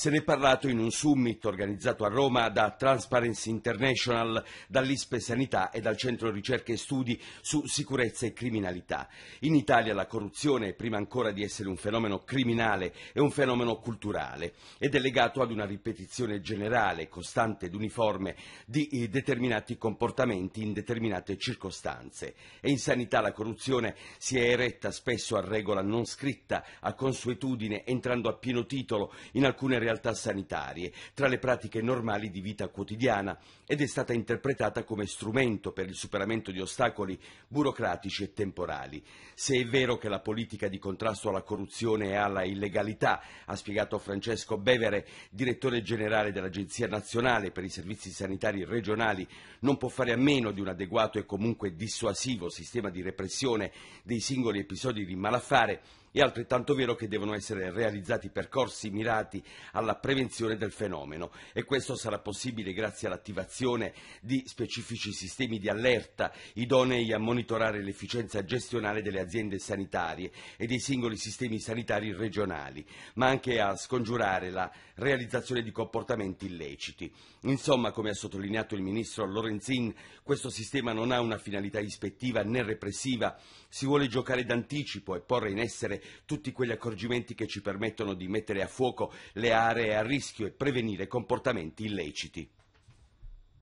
Se ne è parlato in un summit organizzato a Roma da Transparency International, dall'Ispe Sanità e dal Centro Ricerche e Studi su sicurezza e criminalità. In Italia la corruzione, prima ancora di essere un fenomeno criminale, è un fenomeno culturale ed è legato ad una ripetizione generale, costante ed uniforme di eh, determinati comportamenti in determinate circostanze. E in sanità la corruzione si è eretta spesso a regola non scritta, a consuetudine, entrando a pieno titolo in alcune realtà sanitarie, tra le pratiche normali di vita quotidiana ed è stata interpretata come strumento per il superamento di ostacoli burocratici e temporali. Se è vero che la politica di contrasto alla corruzione e alla illegalità, ha spiegato Francesco Bevere, direttore generale dell'Agenzia nazionale per i servizi sanitari regionali, non può fare a meno di un adeguato e comunque dissuasivo sistema di repressione dei singoli episodi di malaffare, è altrettanto vero che devono essere realizzati percorsi mirati alla prevenzione del fenomeno e questo sarà possibile grazie all'attivazione di specifici sistemi di allerta idonei a monitorare l'efficienza gestionale delle aziende sanitarie e dei singoli sistemi sanitari regionali, ma anche a scongiurare la realizzazione di comportamenti illeciti. Insomma, come ha sottolineato il ministro Lorenzin, questo sistema non ha una finalità ispettiva né repressiva, si vuole giocare d'anticipo e porre in essere tutti quegli accorgimenti che ci permettono di mettere a fuoco le aree a rischio e prevenire comportamenti illeciti.